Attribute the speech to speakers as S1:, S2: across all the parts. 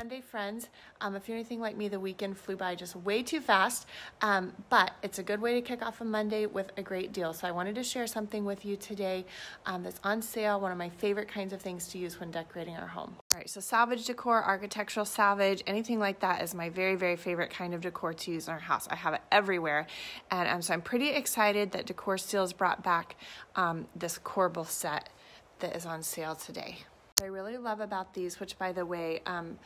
S1: Monday, friends. Um, if you're anything like me, the weekend flew by just way too fast, um, but it's a good way to kick off a Monday with a great deal. So I wanted to share something with you today um, that's on sale, one of my favorite kinds of things to use when decorating our home. All right, so salvage decor, architectural salvage, anything like that is my very, very favorite kind of decor to use in our house. I have it everywhere, and um, so I'm pretty excited that Decor Steals brought back um, this corbel set that is on sale today. What I really love about these, which by the way, um,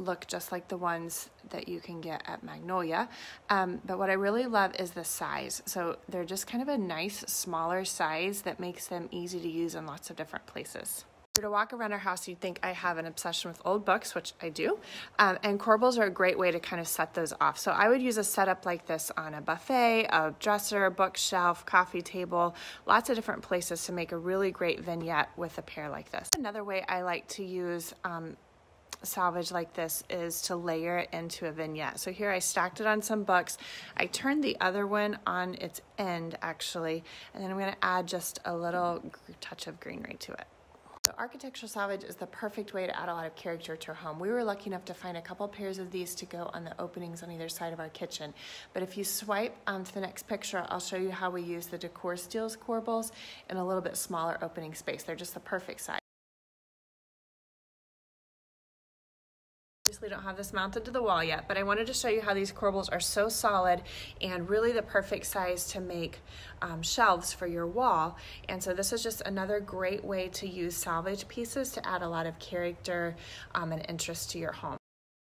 S1: look just like the ones that you can get at Magnolia. Um, but what I really love is the size. So they're just kind of a nice smaller size that makes them easy to use in lots of different places. To walk around our house, you'd think I have an obsession with old books, which I do. Um, and corbels are a great way to kind of set those off. So I would use a setup like this on a buffet, a dresser, bookshelf, coffee table, lots of different places to make a really great vignette with a pair like this. Another way I like to use um, salvage like this is to layer it into a vignette. So here I stacked it on some books. I turned the other one on its end actually, and then I'm gonna add just a little touch of greenery to it. So architectural salvage is the perfect way to add a lot of character to a home. We were lucky enough to find a couple pairs of these to go on the openings on either side of our kitchen. But if you swipe um, to the next picture, I'll show you how we use the Decor Steals corbels in a little bit smaller opening space. They're just the perfect size. Obviously don't have this mounted to the wall yet, but I wanted to show you how these corbels are so solid and really the perfect size to make um, shelves for your wall. And so this is just another great way to use salvage pieces to add a lot of character um, and interest to your home.